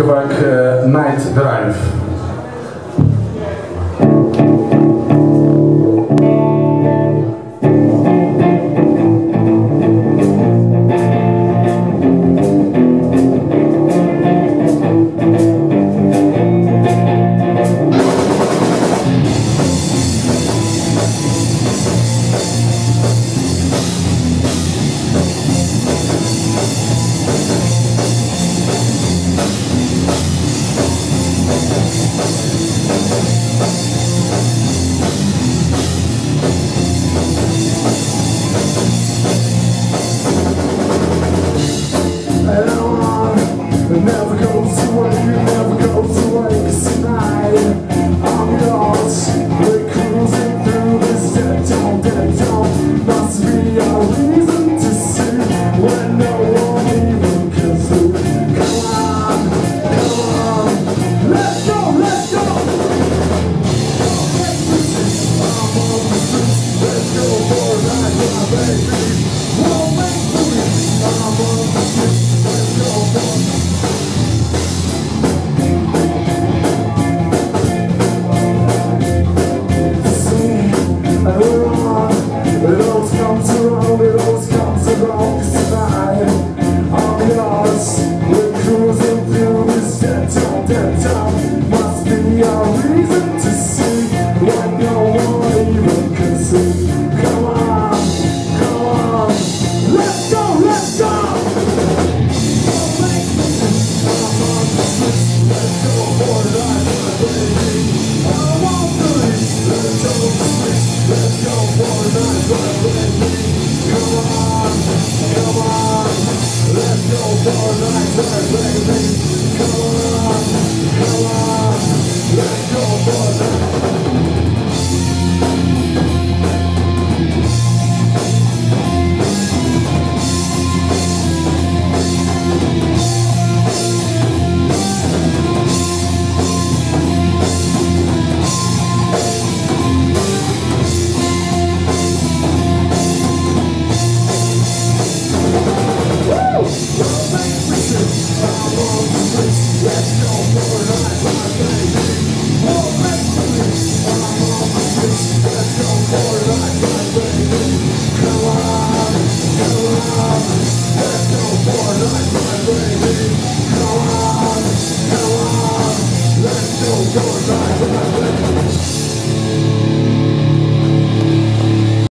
gebruik Night Drive. Oh. Yeah,